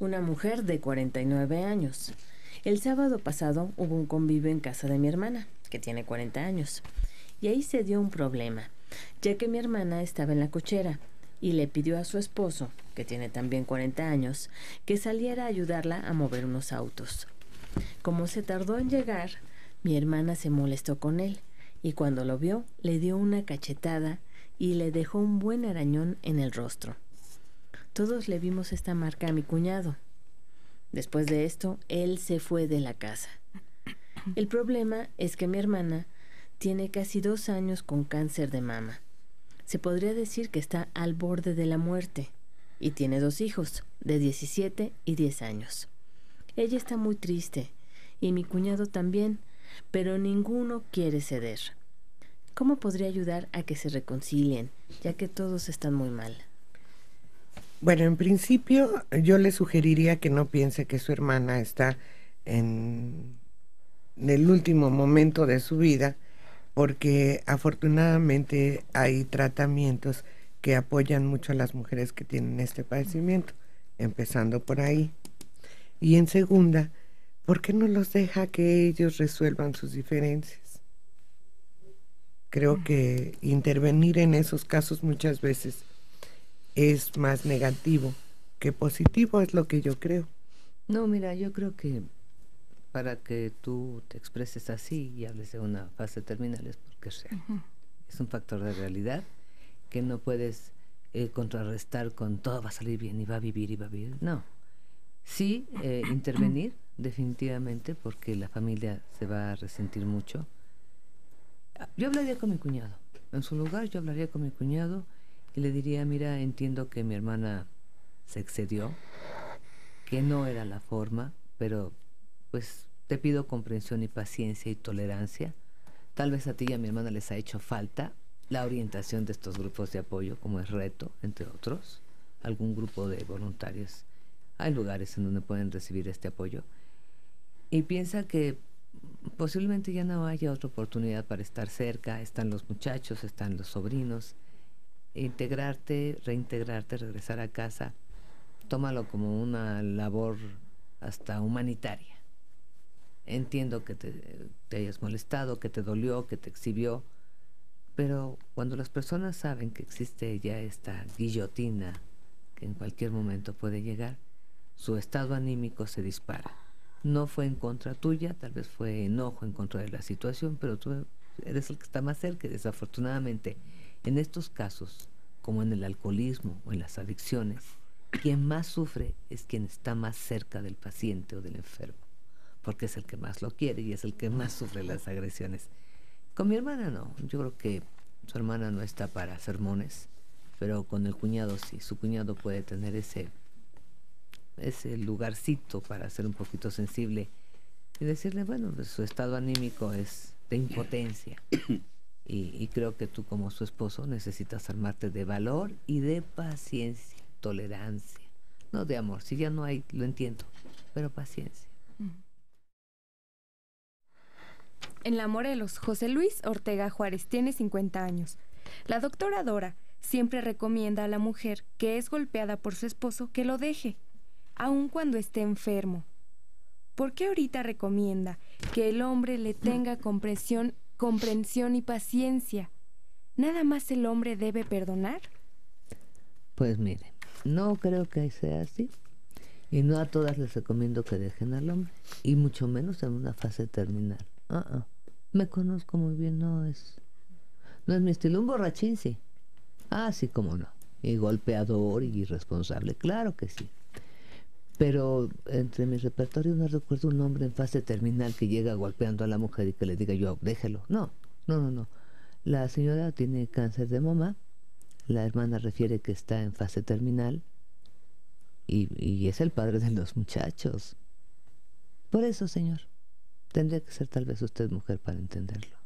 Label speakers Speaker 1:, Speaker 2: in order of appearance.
Speaker 1: una mujer de 49 años. El sábado pasado hubo un convivio en casa de mi hermana, que tiene 40 años, y ahí se dio un problema, ya que mi hermana estaba en la cochera y le pidió a su esposo, que tiene también 40 años, que saliera a ayudarla a mover unos autos. Como se tardó en llegar, mi hermana se molestó con él y cuando lo vio le dio una cachetada y le dejó un buen arañón en el rostro. Todos le vimos esta marca a mi cuñado. Después de esto, él se fue de la casa. El problema es que mi hermana tiene casi dos años con cáncer de mama. Se podría decir que está al borde de la muerte y tiene dos hijos, de 17 y 10 años. Ella está muy triste y mi cuñado también, pero ninguno quiere ceder. ¿Cómo podría ayudar a que se reconcilien, ya que todos están muy mal?
Speaker 2: Bueno, en principio yo le sugeriría que no piense que su hermana está en el último momento de su vida, porque afortunadamente hay tratamientos que apoyan mucho a las mujeres que tienen este padecimiento, empezando por ahí. Y en segunda, ¿por qué no los deja que ellos resuelvan sus diferencias? Creo que intervenir en esos casos muchas veces es más negativo que positivo, es lo que yo creo.
Speaker 3: No, mira, yo creo que para que tú te expreses así y hables de una fase terminal es porque es real. Es un factor de realidad que no puedes eh, contrarrestar con todo va a salir bien y va a vivir y va a vivir. No. Sí, eh, intervenir definitivamente porque la familia se va a resentir mucho. Yo hablaría con mi cuñado. En su lugar yo hablaría con mi cuñado y le diría, mira, entiendo que mi hermana se excedió, que no era la forma, pero pues te pido comprensión y paciencia y tolerancia. Tal vez a ti y a mi hermana les ha hecho falta la orientación de estos grupos de apoyo, como es Reto, entre otros, algún grupo de voluntarios. Hay lugares en donde pueden recibir este apoyo. Y piensa que posiblemente ya no haya otra oportunidad para estar cerca, están los muchachos, están los sobrinos. Integrarte, reintegrarte, regresar a casa, tómalo como una labor hasta humanitaria. Entiendo que te, hayas molestado, que te dolió, que te exhibió, pero cuando las personas saben que existe ya esta guillotina que en cualquier momento puede llegar, su estado anímico se dispara. No fue en contra tuya, tal vez fue enojo en contra de la situación, pero tú eres el que está más cerca. Desafortunadamente, en estos casos, como en el alcoholismo o en las adicciones, quien más sufre es quien está más cerca del paciente o del enfermo, porque es el que más lo quiere y es el que más sufre las agresiones. Con mi hermana no, yo creo que su hermana no está para sermones, pero con el cuñado sí, su cuñado puede tener ese, ese lugarcito para ser un poquito sensible y decirle, bueno, pues, su estado anímico es de impotencia. Y, creo que tú como su esposo necesitas armarte de valor y de paciencia, tolerancia, no de amor. Si ya no hay, lo entiendo, pero paciencia.
Speaker 4: En La Morelos, José Luis Ortega Juárez tiene 50 años. La doctora Dora siempre recomienda a la mujer que es golpeada por su esposo que lo deje, aun cuando esté enfermo. ¿Por qué ahorita recomienda que el hombre le tenga comprensión, comprensión y paciencia? ¿Nada más el hombre debe perdonar?
Speaker 3: Pues mire, no creo que sea así. Y no a todas les recomiendo que dejen al hombre, y mucho menos en una fase terminal. Ah, ah. Me conozco muy bien, no es. No es mi estilo. Un borrachín, sí. Ah, sí, cómo no. Y golpeador y irresponsable, claro que sí. Pero entre mi repertorio no recuerdo un hombre en fase terminal que llega golpeando a la mujer y que le diga yo, déjelo. No, no, no, no. La señora tiene cáncer de mama. La hermana refiere que está en fase terminal. Y, y es el padre de los muchachos. Por eso, señor. Tendría que ser tal vez usted mujer para entenderlo.